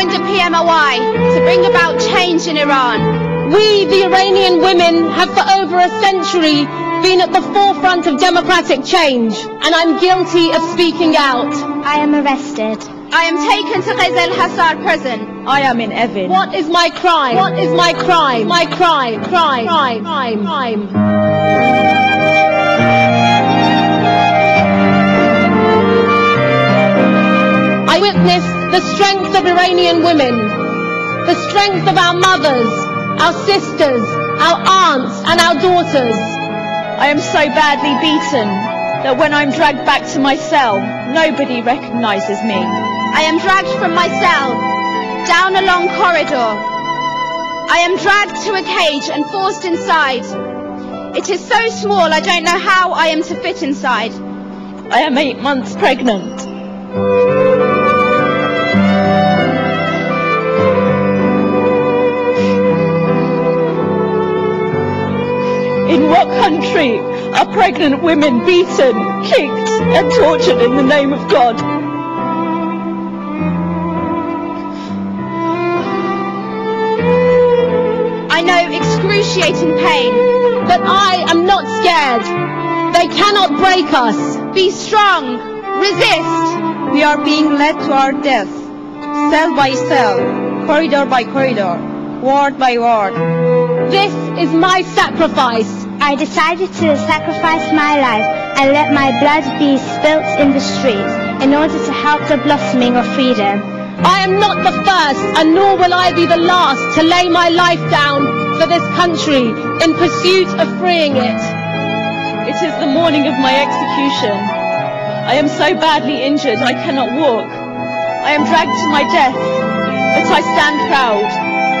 joined the PMOI to bring about change in Iran. We, the Iranian women, have for over a century been at the forefront of democratic change, and I'm guilty of speaking out. I am arrested. I am taken to Ghezel Hesar prison. I am in Evin. What is my crime? What is my crime? My crime, crime, crime, crime, crime. I witnessed the strength of Iranian women, the strength of our mothers, our sisters, our aunts, and our daughters. I am so badly beaten that when I'm dragged back to my cell, nobody recognizes me. I am dragged from my cell, down a long corridor. I am dragged to a cage and forced inside. It is so small I don't know how I am to fit inside. I am eight months pregnant. In what country are pregnant women beaten, kicked and tortured in the name of God? I know excruciating pain. But I am not scared. They cannot break us. Be strong. Resist. We are being led to our death, cell by cell, corridor by corridor, ward by ward. This is my sacrifice. I decided to sacrifice my life and let my blood be spilt in the streets in order to help the blossoming of freedom. I am not the first, and nor will I be the last to lay my life down for this country in pursuit of freeing it. It is the morning of my execution. I am so badly injured I cannot walk. I am dragged to my death, but I stand proud.